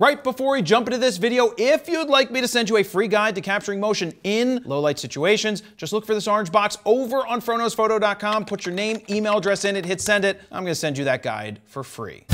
Right before we jump into this video, if you'd like me to send you a free guide to capturing motion in low light situations, just look for this orange box over on froknowsphoto.com, put your name, email address in it, hit send it. I'm gonna send you that guide for free.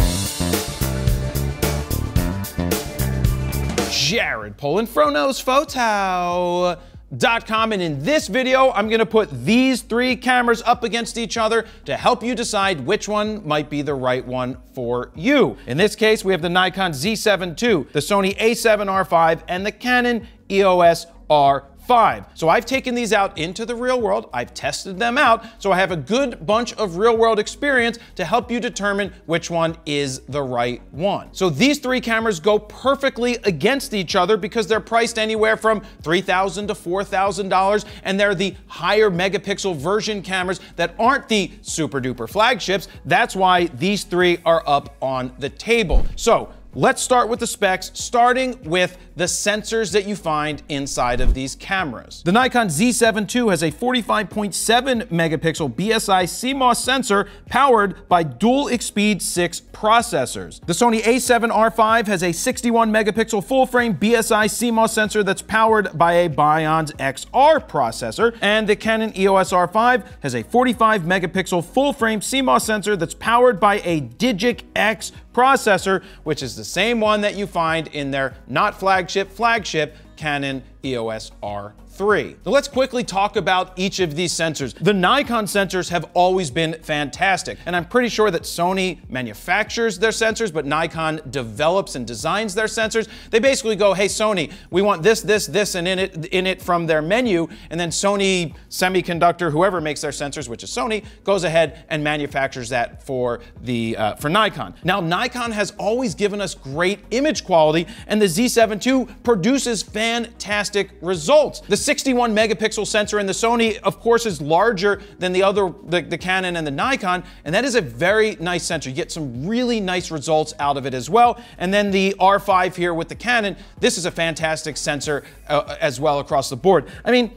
Jared Polin, Froknows Photo. Com, and in this video, I'm gonna put these three cameras up against each other to help you decide which one might be the right one for you. In this case, we have the Nikon Z7 II, the Sony a7R5, and the Canon EOS R 5. So I've taken these out into the real world, I've tested them out, so I have a good bunch of real world experience to help you determine which one is the right one. So these three cameras go perfectly against each other because they're priced anywhere from $3,000 to $4,000 and they're the higher megapixel version cameras that aren't the super duper flagships. That's why these three are up on the table. So Let's start with the specs, starting with the sensors that you find inside of these cameras. The Nikon Z7 II has a 45.7 megapixel BSI CMOS sensor powered by dual Expeed 6 processors. The Sony a7R5 has a 61 megapixel full frame BSI CMOS sensor that's powered by a Bionz XR processor, and the Canon EOS R5 has a 45 megapixel full frame CMOS sensor that's powered by a Digic X processor, which is the same one that you find in their not flagship, flagship Canon EOS R 3. Now let's quickly talk about each of these sensors. The Nikon sensors have always been fantastic, and I'm pretty sure that Sony manufactures their sensors, but Nikon develops and designs their sensors. They basically go, hey Sony, we want this, this, this, and in it, in it from their menu, and then Sony Semiconductor, whoever makes their sensors, which is Sony, goes ahead and manufactures that for the uh, for Nikon. Now Nikon has always given us great image quality, and the Z7 II produces fantastic results. The 61 megapixel sensor in the Sony, of course, is larger than the other, the, the, Canon and the Nikon, and that is a very nice sensor. You get some really nice results out of it as well. And then the R5 here with the Canon, this is a fantastic sensor uh, as well across the board. I mean,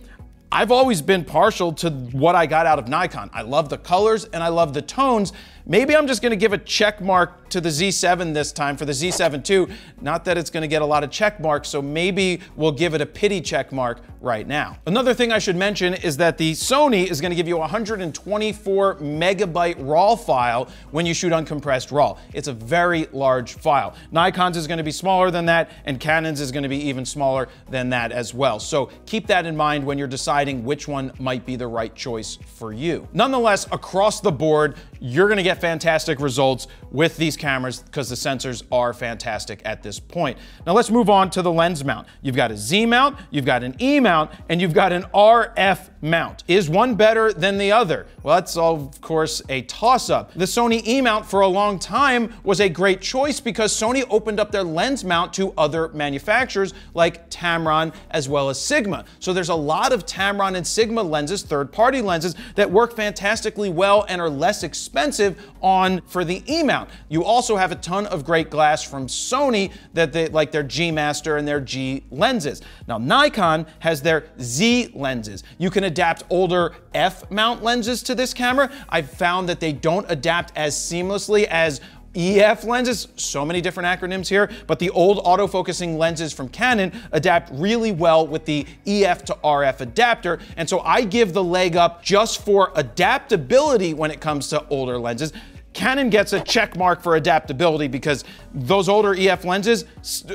I've always been partial to what I got out of Nikon. I love the colors and I love the tones. Maybe I'm just gonna give a check mark to the Z7 this time for the Z7 II. Not that it's gonna get a lot of check marks, so maybe we'll give it a pity check mark right now. Another thing I should mention is that the Sony is gonna give you a 124 megabyte RAW file when you shoot uncompressed RAW. It's a very large file. Nikon's is gonna be smaller than that, and Canon's is gonna be even smaller than that as well. So keep that in mind when you're deciding which one might be the right choice for you. Nonetheless, across the board, you're gonna get get fantastic results with these cameras because the sensors are fantastic at this point. Now let's move on to the lens mount. You've got a Z mount, you've got an E mount, and you've got an RF mount. Is one better than the other? Well, that's all of course a toss up. The Sony E mount for a long time was a great choice because Sony opened up their lens mount to other manufacturers like Tamron as well as Sigma. So there's a lot of Tamron and Sigma lenses, third party lenses, that work fantastically well and are less expensive on for the E mount. You also have a ton of great glass from Sony that they like their G Master and their G lenses. Now Nikon has their Z lenses. You can adapt older F mount lenses to this camera. I've found that they don't adapt as seamlessly as EF lenses, so many different acronyms here, but the old autofocusing lenses from Canon adapt really well with the EF to RF adapter. And so I give the leg up just for adaptability when it comes to older lenses. Canon gets a check mark for adaptability because those older EF lenses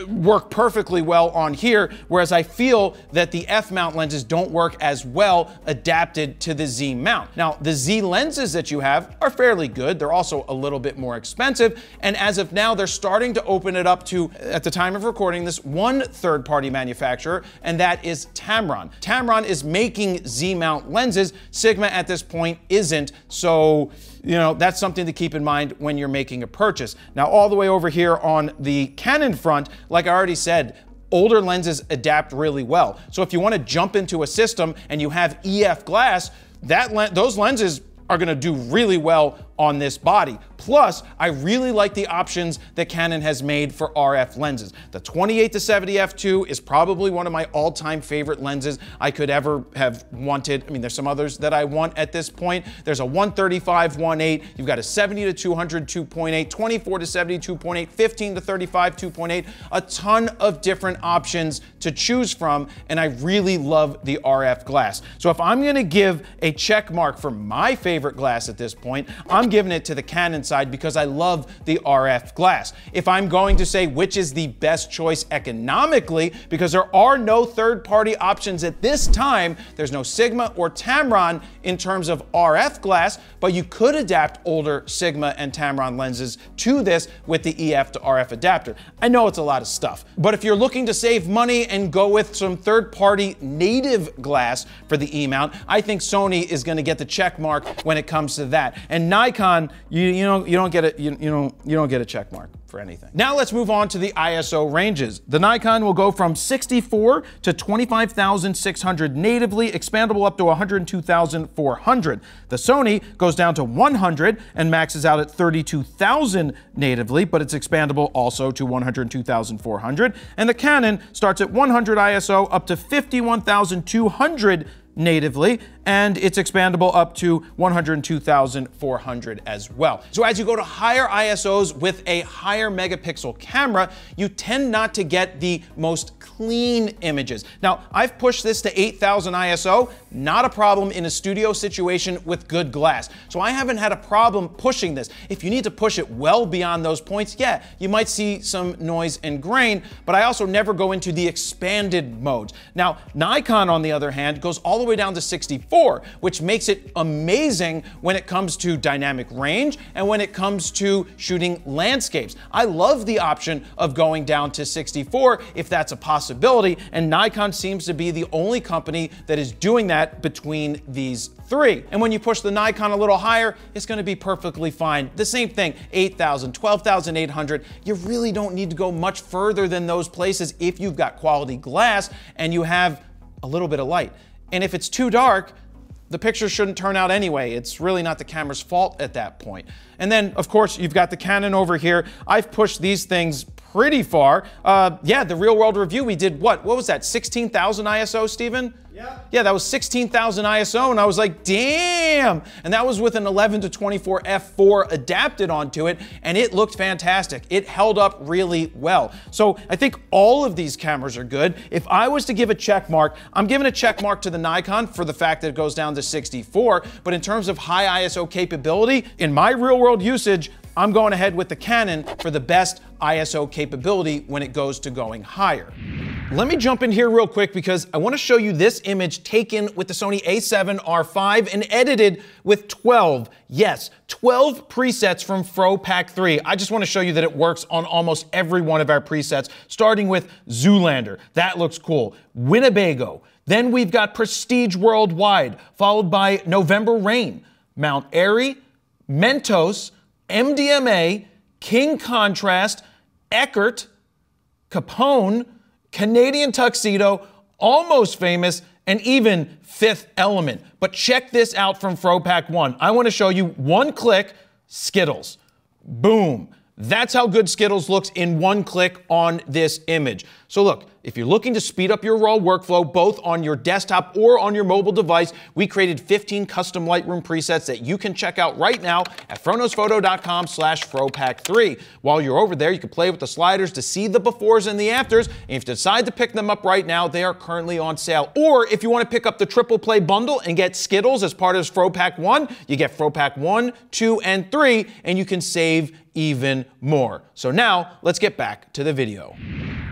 work perfectly well on here, whereas I feel that the F mount lenses don't work as well adapted to the Z mount. Now, the Z lenses that you have are fairly good. They're also a little bit more expensive. And as of now, they're starting to open it up to, at the time of recording this, one third party manufacturer, and that is Tamron. Tamron is making Z mount lenses. Sigma at this point isn't. So, you know, that's something to keep in mind when you're making a purchase. Now, all the way over here on the Canon front, like I already said, older lenses adapt really well. So if you want to jump into a system and you have EF glass, that those lenses are going to do really well on this body. Plus, I really like the options that Canon has made for RF lenses. The 28 to 70 f2 is probably one of my all-time favorite lenses I could ever have wanted. I mean, there's some others that I want at this point. There's a 135 1.8. You've got a 70 to 200 2.8, 24 to 70 2.8, 15 to 35 2.8. A ton of different options to choose from, and I really love the RF glass. So if I'm going to give a check mark for my favorite glass at this point, I'm giving it to the Canon side because I love the RF glass. If I'm going to say which is the best choice economically, because there are no third-party options at this time, there's no Sigma or Tamron in terms of RF glass, but you could adapt older Sigma and Tamron lenses to this with the EF to RF adapter. I know it's a lot of stuff, but if you're looking to save money and go with some third-party native glass for the E-mount, I think Sony is going to get the check mark when it comes to that. And Nikon, you, you know, you don't get it, you, you know, you don't get a check mark for anything. Now let's move on to the ISO ranges. The Nikon will go from 64 to 25,600 natively, expandable up to 102,400. The Sony goes down to 100 and maxes out at 32,000 natively, but it's expandable also to 102,400. And the Canon starts at 100 ISO up to 51,200 natively, and it's expandable up to 102,400 as well. So as you go to higher ISOs with a higher megapixel camera, you tend not to get the most clean images. Now, I've pushed this to 8,000 ISO, not a problem in a studio situation with good glass. So I haven't had a problem pushing this. If you need to push it well beyond those points, yeah, you might see some noise and grain, but I also never go into the expanded modes. Now, Nikon, on the other hand, goes all the way down to 64, which makes it amazing when it comes to dynamic range and when it comes to shooting landscapes. I love the option of going down to 64 if that's a possibility, and Nikon seems to be the only company that is doing that between these three. And when you push the Nikon a little higher, it's gonna be perfectly fine. The same thing, 8,000, 12,800. You really don't need to go much further than those places if you've got quality glass and you have a little bit of light. And if it's too dark, the picture shouldn't turn out anyway. It's really not the camera's fault at that point. And then, of course, you've got the Canon over here. I've pushed these things pretty far. Uh, yeah, the real world review, we did what? What was that, 16,000 ISO, Stephen? Yeah. Yeah, that was 16,000 ISO, and I was like, damn! And that was with an 11 to 24 f4 adapted onto it, and it looked fantastic. It held up really well. So I think all of these cameras are good. If I was to give a check mark, I'm giving a check mark to the Nikon for the fact that it goes down to 64, but in terms of high ISO capability, in my real world usage, I'm going ahead with the Canon for the best ISO capability when it goes to going higher. Let me jump in here real quick because I want to show you this image taken with the Sony a7 R5 and edited with 12, yes, 12 presets from FroPack 3. I just want to show you that it works on almost every one of our presets, starting with Zoolander. That looks cool. Winnebago. Then we've got Prestige Worldwide, followed by November Rain, Mount Airy, Mentos, MDMA, King Contrast, Eckert, Capone, Canadian Tuxedo, Almost Famous, and even Fifth Element. But check this out from Fropack 1. I want to show you one click Skittles. Boom. That's how good Skittles looks in one click on this image. So look, if you're looking to speed up your raw workflow, both on your desktop or on your mobile device, we created 15 custom Lightroom presets that you can check out right now at froknowsphoto.com slash fropack3. While you're over there, you can play with the sliders to see the befores and the afters. And if you decide to pick them up right now, they are currently on sale. Or if you want to pick up the triple play bundle and get Skittles as part of Fropack 1, you get Fropack 1, 2, and 3, and you can save even more. So now let's get back to the video.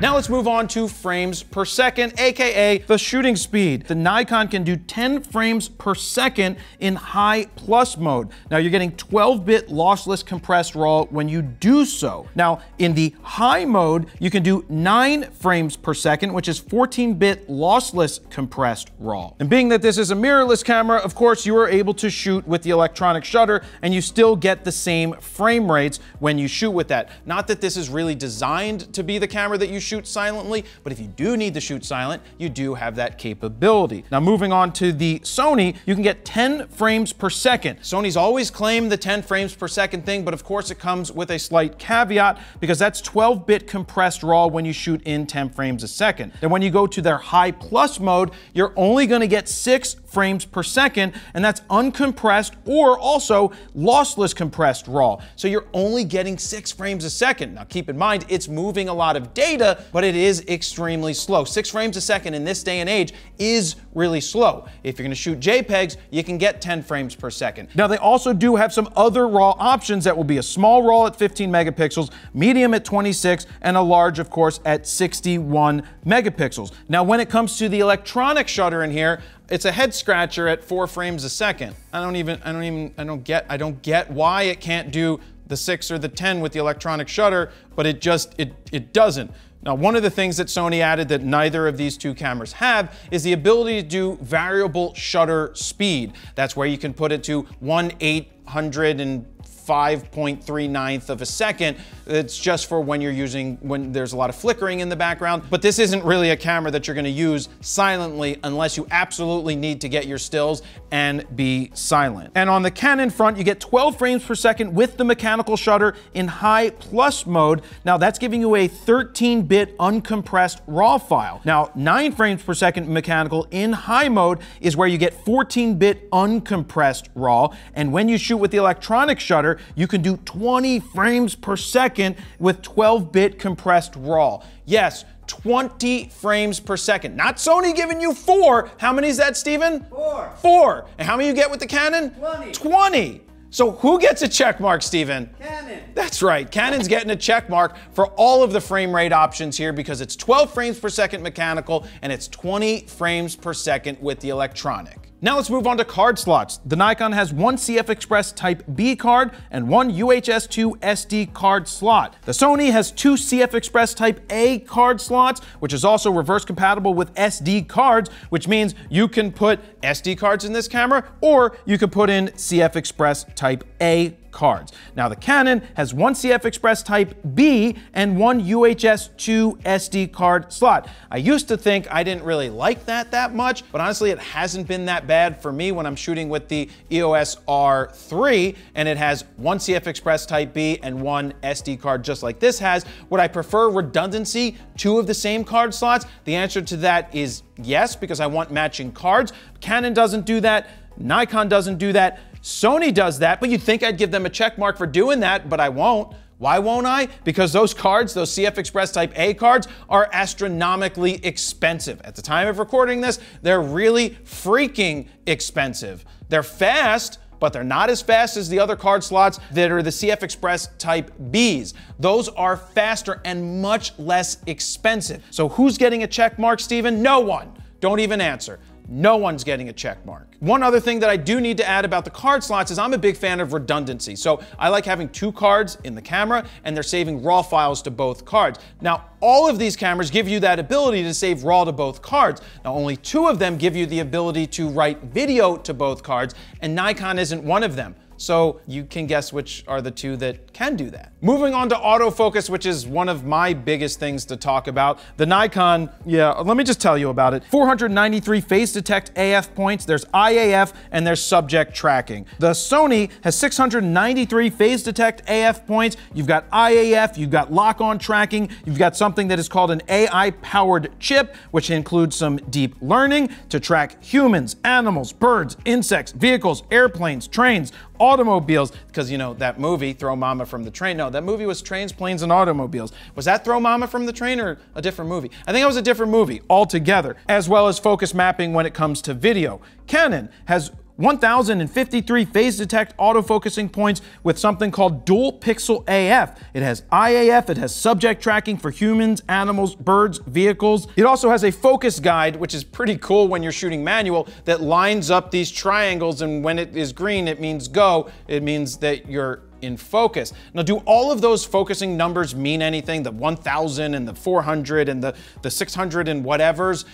Now let's move on to frames per second, aka the shooting speed. The Nikon can do 10 frames per second in high plus mode. Now you're getting 12-bit lossless compressed RAW when you do so. Now in the high mode, you can do 9 frames per second, which is 14-bit lossless compressed RAW. And being that this is a mirrorless camera, of course you are able to shoot with the electronic shutter and you still get the same frame rates when you shoot with that. Not that this is really designed to be the camera that you shoot shoot silently, but if you do need to shoot silent, you do have that capability. Now moving on to the Sony, you can get 10 frames per second. Sony's always claimed the 10 frames per second thing, but of course it comes with a slight caveat because that's 12-bit compressed RAW when you shoot in 10 frames a second. Then when you go to their high plus mode, you're only gonna get six frames per second, and that's uncompressed or also lossless compressed RAW. So you're only getting six frames a second. Now keep in mind, it's moving a lot of data, but it is extremely slow. Six frames a second in this day and age is really slow. If you're gonna shoot JPEGs, you can get 10 frames per second. Now they also do have some other RAW options that will be a small RAW at 15 megapixels, medium at 26, and a large, of course, at 61 megapixels. Now when it comes to the electronic shutter in here, it's a head scratcher at four frames a second. I don't even, I don't even, I don't get, I don't get why it can't do the six or the 10 with the electronic shutter, but it just, it, it doesn't. Now, one of the things that Sony added that neither of these two cameras have is the ability to do variable shutter speed. That's where you can put it to 1 800 and 5.39th of a second. It's just for when you're using, when there's a lot of flickering in the background. But this isn't really a camera that you're gonna use silently unless you absolutely need to get your stills and be silent. And on the Canon front, you get 12 frames per second with the mechanical shutter in high plus mode. Now that's giving you a 13-bit uncompressed RAW file. Now, nine frames per second mechanical in high mode is where you get 14-bit uncompressed RAW. And when you shoot with the electronic shutter, you can do 20 frames per second with 12 bit compressed RAW. Yes, 20 frames per second. Not Sony giving you four. How many is that, Steven? Four. Four. And how many you get with the Canon? 20. 20. So who gets a check mark, Steven? Canon. That's right. Canon's getting a check mark for all of the frame rate options here because it's 12 frames per second mechanical and it's 20 frames per second with the electronic. Now let's move on to card slots. The Nikon has one CF Express Type B card and one UHS-2 SD card slot. The Sony has two CF Express Type A card slots, which is also reverse compatible with SD cards, which means you can put SD cards in this camera or you can put in CF Express Type A cards. Now the Canon has one CF Express Type B and one UHS 2 SD card slot. I used to think I didn't really like that that much, but honestly it hasn't been that bad for me when I'm shooting with the EOS R3 and it has one CF Express Type B and one SD card just like this has. Would I prefer redundancy, two of the same card slots? The answer to that is yes, because I want matching cards. Canon doesn't do that. Nikon doesn't do that. Sony does that, but you'd think I'd give them a check mark for doing that, but I won't. Why won't I? Because those cards, those CF Express Type A cards, are astronomically expensive. At the time of recording this, they're really freaking expensive. They're fast, but they're not as fast as the other card slots that are the CF Express Type Bs. Those are faster and much less expensive. So who's getting a check mark, Steven? No one. Don't even answer no one's getting a check mark. One other thing that I do need to add about the card slots is I'm a big fan of redundancy. So I like having two cards in the camera and they're saving RAW files to both cards. Now, all of these cameras give you that ability to save RAW to both cards. Now, only two of them give you the ability to write video to both cards, and Nikon isn't one of them. So you can guess which are the two that can do that. Moving on to autofocus, which is one of my biggest things to talk about. The Nikon, yeah, let me just tell you about it. 493 phase detect AF points, there's Eye AF, and there's subject tracking. The Sony has 693 phase detect AF points. You've got Eye AF, you've got lock-on tracking, you've got something that is called an AI-powered chip, which includes some deep learning to track humans, animals, birds, insects, vehicles, airplanes, trains, automobiles, because you know that movie, Throw Mama from the Train. No, that movie was Trains, Planes, and Automobiles. Was that Throw Mama from the Train or a different movie? I think it was a different movie altogether, as well as focus mapping when it comes to video. Canon has 1,053 phase detect autofocusing points with something called dual pixel AF. It has Eye AF, it has subject tracking for humans, animals, birds, vehicles. It also has a focus guide, which is pretty cool when you're shooting manual, that lines up these triangles and when it is green, it means go. It means that you're in focus. Now, do all of those focusing numbers mean anything? The 1000 and the 400 and the, the 600 and whatevers?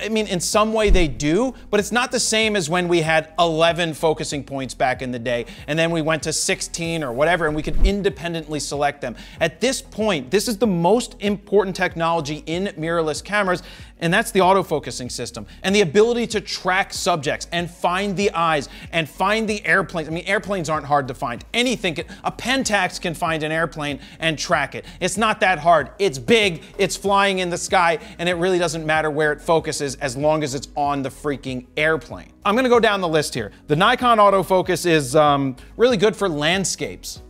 I mean, in some way they do, but it's not the same as when we had 11 focusing points back in the day, and then we went to 16 or whatever, and we could independently select them. At this point, this is the most important technology in mirrorless cameras, and that's the autofocusing system and the ability to track subjects and find the eyes and find the airplanes. I mean, airplanes aren't hard to find. Anything, a Pentax can find an airplane and track it. It's not that hard. It's big, it's flying in the sky, and it really doesn't matter where it focuses as long as it's on the freaking airplane. I'm gonna go down the list here. The Nikon autofocus is um, really good for landscapes.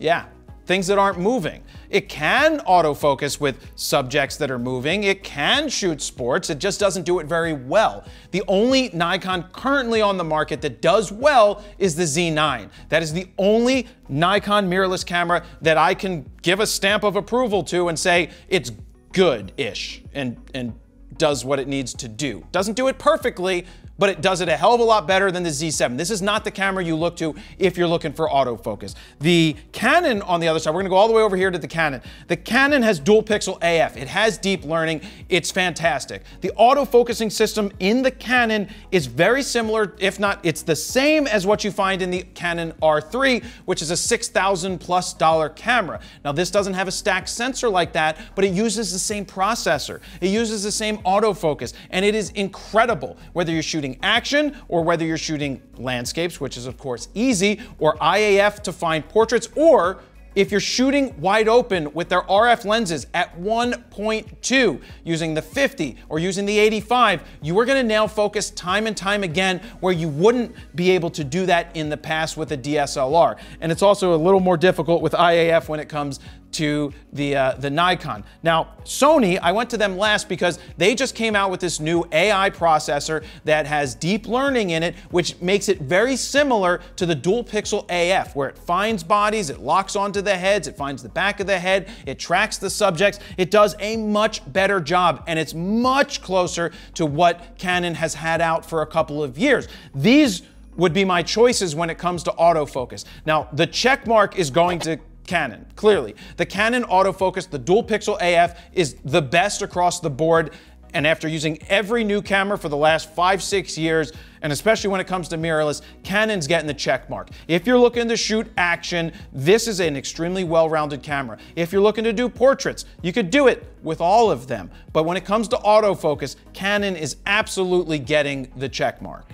Yeah, things that aren't moving. It can autofocus with subjects that are moving. It can shoot sports. It just doesn't do it very well. The only Nikon currently on the market that does well is the Z9. That is the only Nikon mirrorless camera that I can give a stamp of approval to and say it's good-ish and, and does what it needs to do. Doesn't do it perfectly, but it does it a hell of a lot better than the Z7. This is not the camera you look to if you're looking for autofocus. The Canon, on the other side, we're gonna go all the way over here to the Canon. The Canon has dual pixel AF. It has deep learning. It's fantastic. The autofocusing system in the Canon is very similar, if not, it's the same as what you find in the Canon R3, which is a 6,000 plus dollar camera. Now, this doesn't have a stacked sensor like that, but it uses the same processor. It uses the same autofocus, and it is incredible whether you're shooting action or whether you're shooting landscapes, which is of course easy, or Eye AF to find portraits, or if you're shooting wide open with their RF lenses at 1.2 using the 50 or using the 85, you are gonna nail focus time and time again where you wouldn't be able to do that in the past with a DSLR. And it's also a little more difficult with Eye AF when it comes to the, uh, the Nikon. Now, Sony, I went to them last because they just came out with this new AI processor that has deep learning in it, which makes it very similar to the dual pixel AF, where it finds bodies, it locks onto the heads, it finds the back of the head, it tracks the subjects. It does a much better job, and it's much closer to what Canon has had out for a couple of years. These would be my choices when it comes to autofocus. Now, the check mark is going to Canon, clearly. The Canon autofocus, the dual pixel AF, is the best across the board. And after using every new camera for the last five, six years, and especially when it comes to mirrorless, Canon's getting the check mark. If you're looking to shoot action, this is an extremely well-rounded camera. If you're looking to do portraits, you could do it with all of them. But when it comes to autofocus, Canon is absolutely getting the check mark.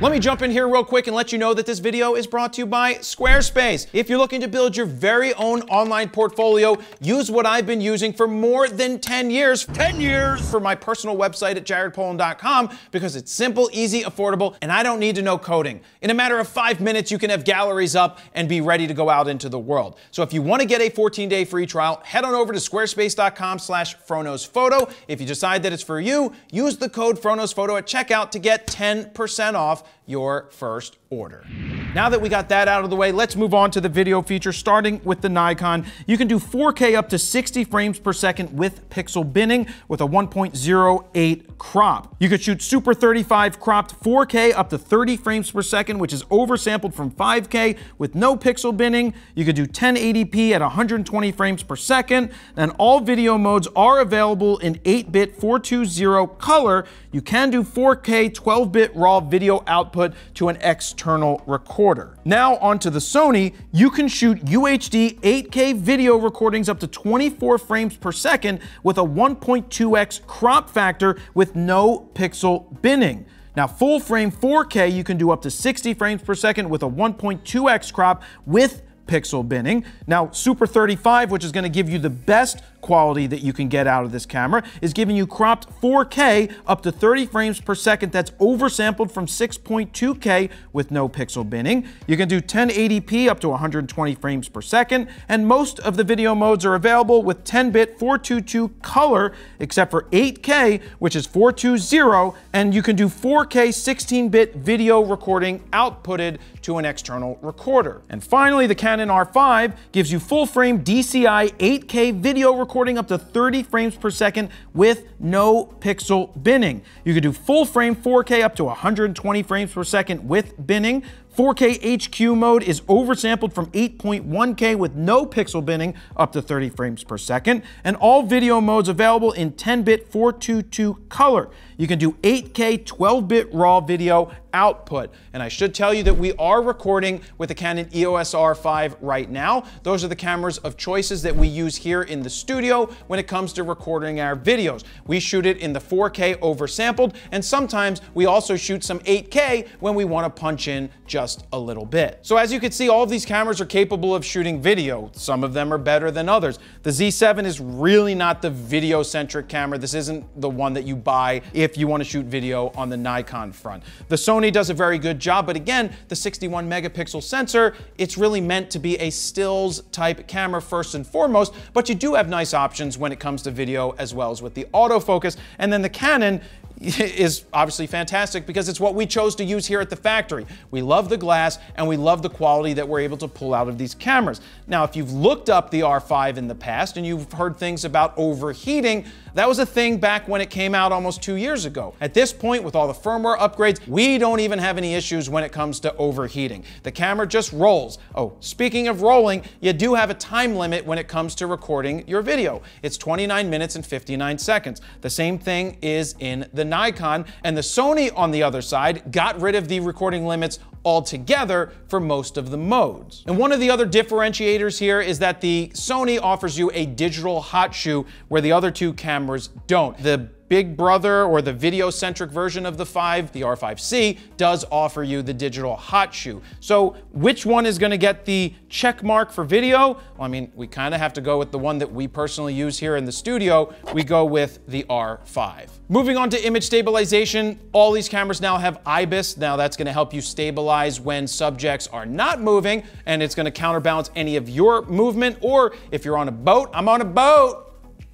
Let me jump in here real quick and let you know that this video is brought to you by Squarespace. If you're looking to build your very own online portfolio, use what I've been using for more than 10 years. 10 years! For my personal website at jaredpolin.com because it's simple, easy, affordable, and I don't need to know coding. In a matter of five minutes, you can have galleries up and be ready to go out into the world. So if you want to get a 14-day free trial, head on over to squarespace.com slash FroKnowsPhoto. If you decide that it's for you, use the code FroKnowsPhoto at checkout to get 10% off your first order. Now that we got that out of the way, let's move on to the video feature, starting with the Nikon. You can do 4K up to 60 frames per second with pixel binning with a 1.08 crop. You could shoot Super 35 cropped 4K up to 30 frames per second, which is oversampled from 5K with no pixel binning. You could do 1080p at 120 frames per second, and all video modes are available in 8-bit 420 color. You can do 4K 12-bit raw video output to an external recorder. Now onto the Sony, you can shoot UHD 8K video recordings up to 24 frames per second with a 1.2x crop factor with no pixel binning. Now, full frame 4K, you can do up to 60 frames per second with a 1.2x crop with pixel binning. Now, Super 35, which is going to give you the best quality that you can get out of this camera is giving you cropped 4K up to 30 frames per second that's oversampled from 6.2K with no pixel binning. You can do 1080p up to 120 frames per second, and most of the video modes are available with 10-bit 422 color, except for 8K, which is 420, and you can do 4K 16-bit video recording outputted to an external recorder. And finally, the Canon R5 gives you full-frame DCI 8K video recording recording up to 30 frames per second with no pixel binning. You can do full frame 4K up to 120 frames per second with binning. 4K HQ mode is oversampled from 8.1K with no pixel binning up to 30 frames per second, and all video modes available in 10-bit 422 color. You can do 8K 12-bit RAW video output. And I should tell you that we are recording with the Canon EOS R5 right now. Those are the cameras of choices that we use here in the studio when it comes to recording our videos. We shoot it in the 4K oversampled, and sometimes we also shoot some 8K when we want to punch in just a little bit. So as you can see, all of these cameras are capable of shooting video. Some of them are better than others. The Z7 is really not the video-centric camera. This isn't the one that you buy if you want to shoot video on the Nikon front. The Sony does a very good job, but again, the 61 megapixel sensor, it's really meant to be a stills type camera first and foremost, but you do have nice options when it comes to video as well as with the autofocus. And then the Canon, is obviously fantastic because it's what we chose to use here at the factory. We love the glass and we love the quality that we're able to pull out of these cameras. Now, if you've looked up the R5 in the past and you've heard things about overheating, that was a thing back when it came out almost two years ago. At this point, with all the firmware upgrades, we don't even have any issues when it comes to overheating. The camera just rolls. Oh, speaking of rolling, you do have a time limit when it comes to recording your video. It's 29 minutes and 59 seconds. The same thing is in the Nikon, and the Sony on the other side got rid of the recording limits altogether for most of the modes. And one of the other differentiators here is that the Sony offers you a digital hot shoe where the other two cameras don't. The big brother or the video-centric version of the 5, the R5C, does offer you the digital hot shoe. So which one is gonna get the check mark for video? Well, I mean, we kind of have to go with the one that we personally use here in the studio. We go with the R5. Moving on to image stabilization, all these cameras now have IBIS. Now that's gonna help you stabilize when subjects are not moving, and it's gonna counterbalance any of your movement, or if you're on a boat, I'm on a boat,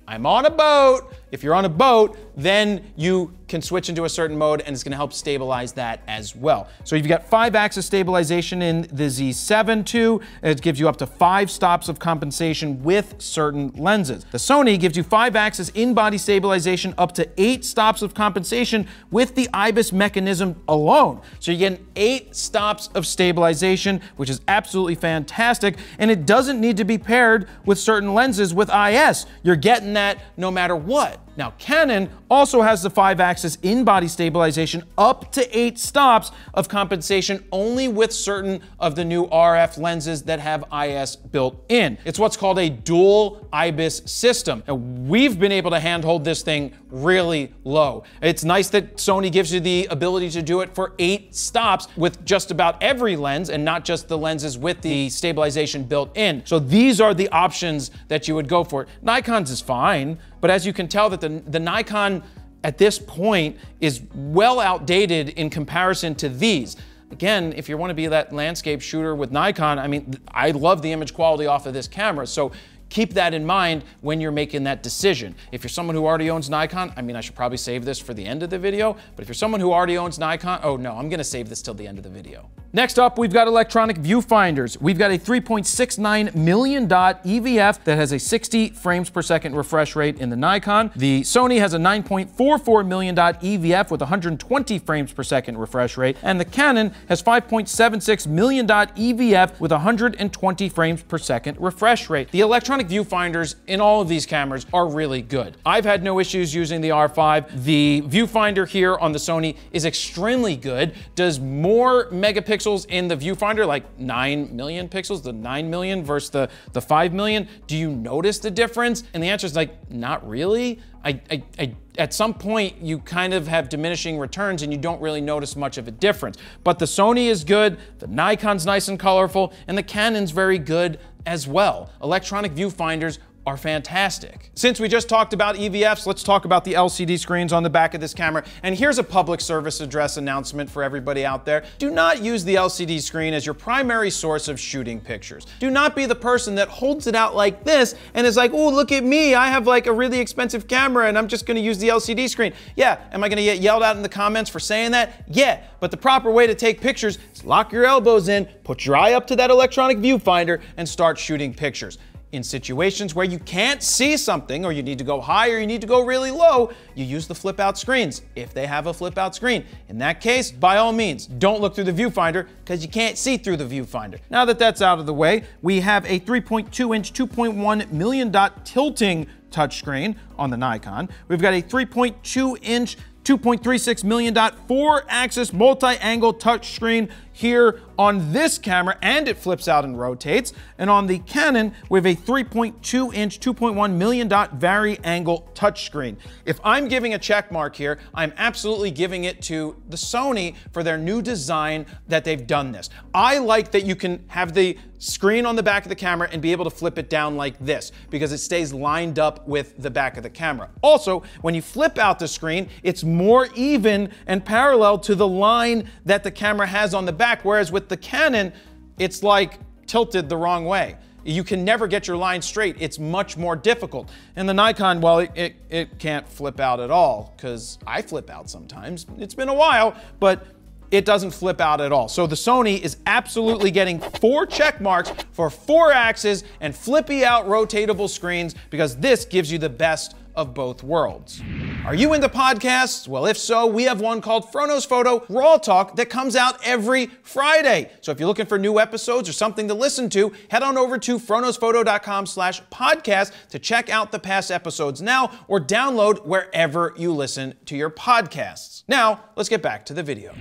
I'm on a boat. If you're on a boat, then you can switch into a certain mode and it's gonna help stabilize that as well. So you've got five axis stabilization in the Z7 II. It gives you up to five stops of compensation with certain lenses. The Sony gives you five axis in-body stabilization up to eight stops of compensation with the IBIS mechanism alone. So you're getting eight stops of stabilization, which is absolutely fantastic. And it doesn't need to be paired with certain lenses with IS. You're getting that no matter what. Now, Canon also has the five axis in body stabilization up to eight stops of compensation only with certain of the new RF lenses that have IS built in. It's what's called a dual IBIS system. And we've been able to handhold this thing really low. It's nice that Sony gives you the ability to do it for eight stops with just about every lens and not just the lenses with the stabilization built in. So these are the options that you would go for. Nikon's is fine, but as you can tell that the, the Nikon at this point is well outdated in comparison to these. Again, if you want to be that landscape shooter with Nikon, I mean, I love the image quality off of this camera. So keep that in mind when you're making that decision. If you're someone who already owns Nikon, I mean, I should probably save this for the end of the video, but if you're someone who already owns Nikon, oh no, I'm gonna save this till the end of the video. Next up, we've got electronic viewfinders. We've got a 3.69 million dot EVF that has a 60 frames per second refresh rate in the Nikon. The Sony has a 9.44 million dot EVF with 120 frames per second refresh rate, and the Canon has 5.76 million dot EVF with 120 frames per second refresh rate. The electronic viewfinders in all of these cameras are really good. I've had no issues using the R5. The viewfinder here on the Sony is extremely good, does more megapixels in the viewfinder, like 9 million pixels, the 9 million versus the, the 5 million, do you notice the difference? And the answer is like, not really. I, I, I, at some point, you kind of have diminishing returns and you don't really notice much of a difference. But the Sony is good, the Nikon's nice and colorful, and the Canon's very good as well. Electronic viewfinders are fantastic. Since we just talked about EVFs, let's talk about the LCD screens on the back of this camera. And here's a public service address announcement for everybody out there. Do not use the LCD screen as your primary source of shooting pictures. Do not be the person that holds it out like this and is like, oh, look at me, I have like a really expensive camera and I'm just gonna use the LCD screen. Yeah, am I gonna get yelled out in the comments for saying that? Yeah, but the proper way to take pictures is lock your elbows in, put your eye up to that electronic viewfinder and start shooting pictures. In situations where you can't see something or you need to go high or you need to go really low, you use the flip out screens if they have a flip out screen. In that case, by all means, don't look through the viewfinder because you can't see through the viewfinder. Now that that's out of the way, we have a 3.2 inch, 2.1 million dot tilting touchscreen on the Nikon. We've got a 3.2 inch 2.36 million dot four axis multi-angle touchscreen here on this camera and it flips out and rotates. And on the Canon, we have a 3.2 inch, 2.1 million dot vary angle touchscreen. If I'm giving a check mark here, I'm absolutely giving it to the Sony for their new design that they've done this. I like that you can have the screen on the back of the camera and be able to flip it down like this because it stays lined up with the back of the camera. Also, when you flip out the screen, it's more even and parallel to the line that the camera has on the back, whereas with the Canon, it's like tilted the wrong way. You can never get your line straight. It's much more difficult. And the Nikon, well, it, it, it can't flip out at all because I flip out sometimes. It's been a while, but it doesn't flip out at all. So the Sony is absolutely getting four check marks for four axes and flippy out rotatable screens because this gives you the best of both worlds. Are you into podcasts? Well, if so, we have one called FroKnowsPhoto Raw Talk that comes out every Friday. So if you're looking for new episodes or something to listen to, head on over to froknowsphoto.com slash podcast to check out the past episodes now or download wherever you listen to your podcasts. Now, let's get back to the video.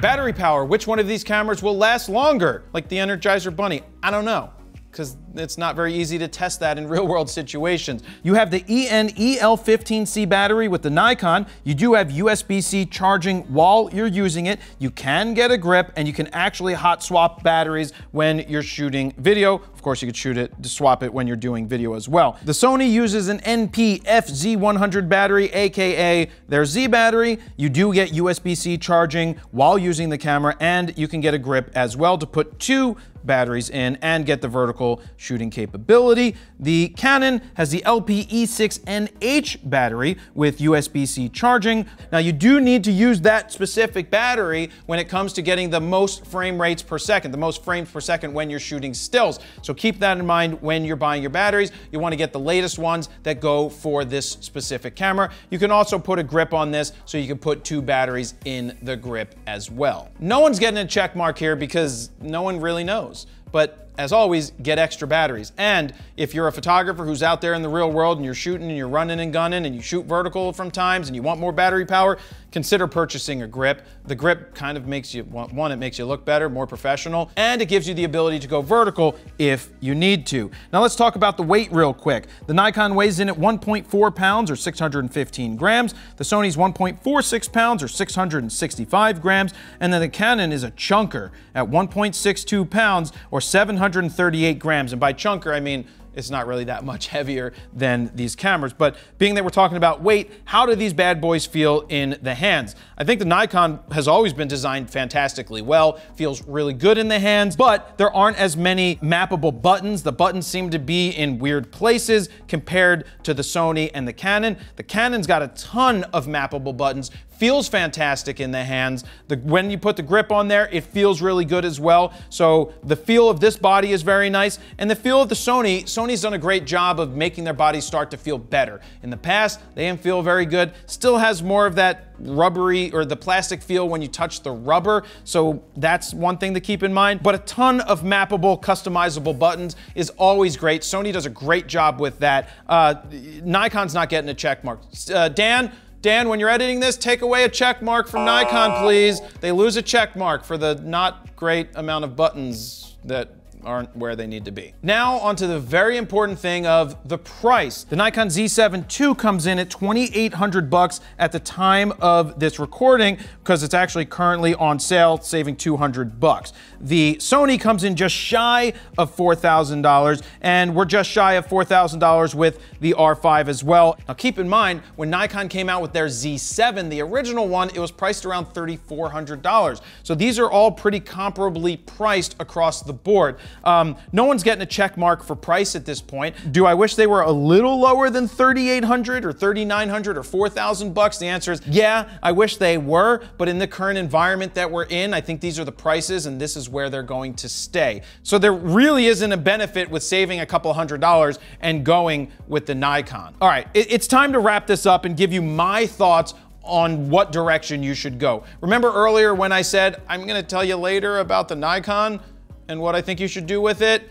Battery power, which one of these cameras will last longer? Like the Energizer Bunny? I don't know because it's not very easy to test that in real world situations. You have the EN-EL15C battery with the Nikon. You do have USB-C charging while you're using it. You can get a grip and you can actually hot swap batteries when you're shooting video. Of course, you could shoot it to swap it when you're doing video as well. The Sony uses an NP-FZ100 battery, AKA their Z battery. You do get USB-C charging while using the camera and you can get a grip as well to put two batteries in and get the vertical shooting capability. The Canon has the LP-E6NH battery with USB-C charging. Now you do need to use that specific battery when it comes to getting the most frame rates per second, the most frames per second when you're shooting stills. So keep that in mind when you're buying your batteries. You want to get the latest ones that go for this specific camera. You can also put a grip on this so you can put two batteries in the grip as well. No one's getting a check mark here because no one really knows. But as always, get extra batteries. And if you're a photographer who's out there in the real world and you're shooting and you're running and gunning and you shoot vertical from times and you want more battery power, consider purchasing a grip. The grip kind of makes you, one, it makes you look better, more professional, and it gives you the ability to go vertical if you need to. Now let's talk about the weight real quick. The Nikon weighs in at 1.4 pounds or 615 grams. The Sony's 1.46 pounds or 665 grams. And then the Canon is a chunker at 1.62 pounds or 700 138 grams. And by chunker, I mean it's not really that much heavier than these cameras. But being that we're talking about weight, how do these bad boys feel in the hands? I think the Nikon has always been designed fantastically well, feels really good in the hands, but there aren't as many mappable buttons. The buttons seem to be in weird places compared to the Sony and the Canon. The Canon's got a ton of mappable buttons, feels fantastic in the hands. The, when you put the grip on there, it feels really good as well. So the feel of this body is very nice. And the feel of the Sony, Sony's done a great job of making their bodies start to feel better. In the past, they didn't feel very good. Still has more of that rubbery or the plastic feel when you touch the rubber. So that's one thing to keep in mind. But a ton of mappable, customizable buttons is always great. Sony does a great job with that. Uh, Nikon's not getting a check mark. Uh, Dan, Dan, when you're editing this, take away a check mark from Nikon, please. They lose a check mark for the not great amount of buttons that aren't where they need to be. Now onto the very important thing of the price. The Nikon Z7 II comes in at 2,800 bucks at the time of this recording because it's actually currently on sale, saving 200 bucks. The Sony comes in just shy of $4,000 and we're just shy of $4,000 with the R5 as well. Now keep in mind, when Nikon came out with their Z7, the original one, it was priced around $3,400. So these are all pretty comparably priced across the board. Um, no one's getting a check mark for price at this point. Do I wish they were a little lower than 3,800 or 3,900 or 4,000 bucks? The answer is yeah, I wish they were, but in the current environment that we're in, I think these are the prices and this is where they're going to stay. So there really isn't a benefit with saving a couple hundred dollars and going with the Nikon. All right, it's time to wrap this up and give you my thoughts on what direction you should go. Remember earlier when I said, I'm gonna tell you later about the Nikon? And what I think you should do with it,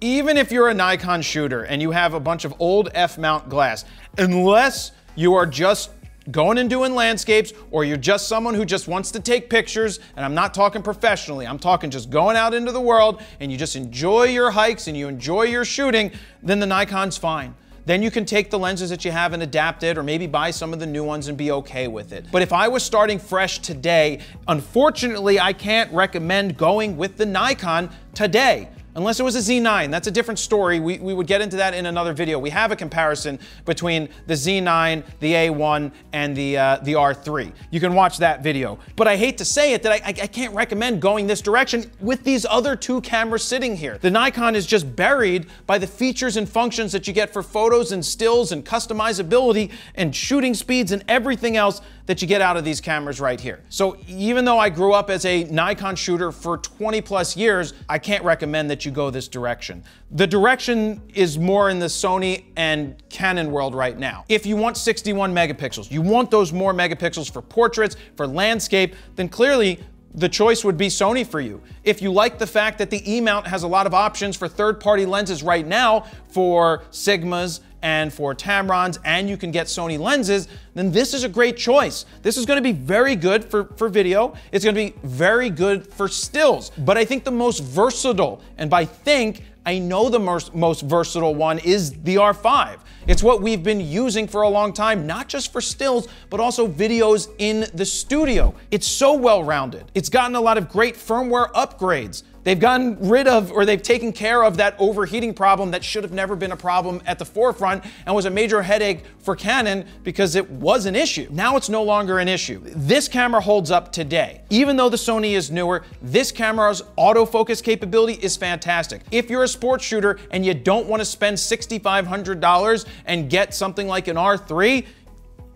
even if you're a Nikon shooter and you have a bunch of old F-mount glass, unless you are just going and doing landscapes, or you're just someone who just wants to take pictures, and I'm not talking professionally, I'm talking just going out into the world and you just enjoy your hikes and you enjoy your shooting, then the Nikon's fine. Then you can take the lenses that you have and adapt it, or maybe buy some of the new ones and be okay with it. But if I was starting fresh today, unfortunately, I can't recommend going with the Nikon today unless it was a Z9. That's a different story. We, we would get into that in another video. We have a comparison between the Z9, the A1, and the, uh, the R3. You can watch that video. But I hate to say it that I, I, I can't recommend going this direction with these other two cameras sitting here. The Nikon is just buried by the features and functions that you get for photos and stills and customizability and shooting speeds and everything else that you get out of these cameras right here. So even though I grew up as a Nikon shooter for 20 plus years, I can't recommend that you go this direction. The direction is more in the Sony and Canon world right now. If you want 61 megapixels, you want those more megapixels for portraits, for landscape, then clearly the choice would be Sony for you. If you like the fact that the E-mount has a lot of options for third-party lenses right now for Sigmas and for Tamrons, and you can get Sony lenses, then this is a great choice. This is gonna be very good for, for video. It's gonna be very good for stills. But I think the most versatile, and by think, I know the most, most versatile one is the R5. It's what we've been using for a long time, not just for stills, but also videos in the studio. It's so well rounded. It's gotten a lot of great firmware upgrades. They've gotten rid of or they've taken care of that overheating problem that should have never been a problem at the forefront and was a major headache for Canon because it was an issue. Now it's no longer an issue. This camera holds up today. Even though the Sony is newer, this camera's autofocus capability is fantastic. If you're a sports shooter and you don't want to spend $6,500 and get something like an R3,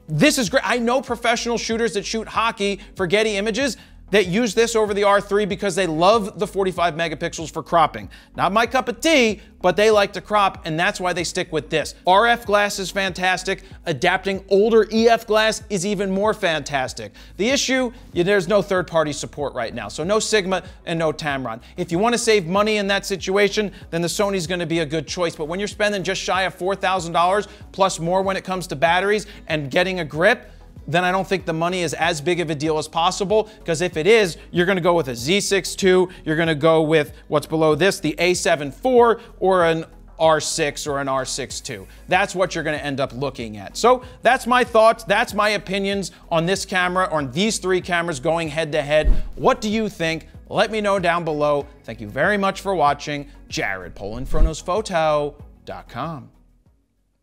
this is great. I know professional shooters that shoot hockey for Getty Images that use this over the R3 because they love the 45 megapixels for cropping. Not my cup of tea, but they like to crop, and that's why they stick with this. RF glass is fantastic. Adapting older EF glass is even more fantastic. The issue, there's no third-party support right now, so no Sigma and no Tamron. If you want to save money in that situation, then the Sony's going to be a good choice. But when you're spending just shy of $4,000 plus more when it comes to batteries and getting a grip, then I don't think the money is as big of a deal as possible because if it is, you're going to go with a Z6 II, you're going to go with what's below this, the A7 IV or an R6 or an R6 II. That's what you're going to end up looking at. So that's my thoughts. That's my opinions on this camera, on these three cameras going head to head. What do you think? Let me know down below. Thank you very much for watching. Jared, PolandFronosPhoto.com.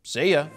See ya.